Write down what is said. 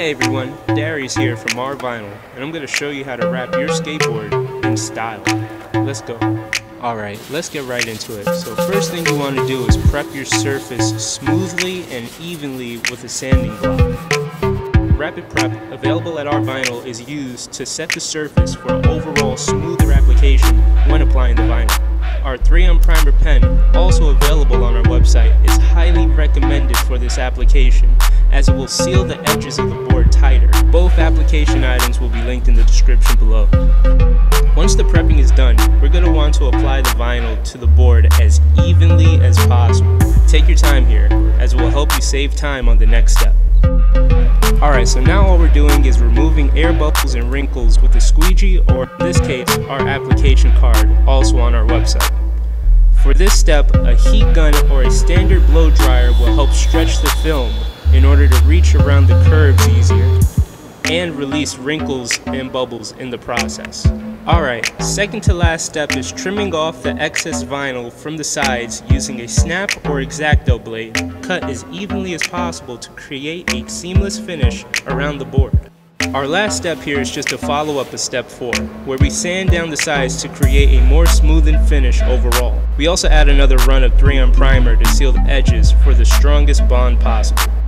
Hey everyone, Darius here from Rvinyl, and I'm going to show you how to wrap your skateboard in style. Let's go. Alright, let's get right into it. So first thing you want to do is prep your surface smoothly and evenly with a sanding block. Rapid Prep, available at Rvinyl, is used to set the surface for overall smoother application when applying the vinyl. Our 3M primer pen, also available on our website, is highly recommended for this application as it will seal the edges of the board tighter. Both application items will be linked in the description below. Once the prepping is done, we're going to want to apply the vinyl to the board as evenly as possible. Take your time here, as it will help you save time on the next step. Alright, so now all we're doing is removing air bubbles and wrinkles with a squeegee, or in this case, our application card, also on our website. For this step, a heat gun or a standard blow dryer will help stretch the film in order to reach around the curves easier and release wrinkles and bubbles in the process. Alright, second to last step is trimming off the excess vinyl from the sides using a snap or X-Acto blade cut as evenly as possible to create a seamless finish around the board. Our last step here is just to follow up a step 4, where we sand down the sides to create a more smoothened finish overall. We also add another run of 3M primer to seal the edges for the strongest bond possible.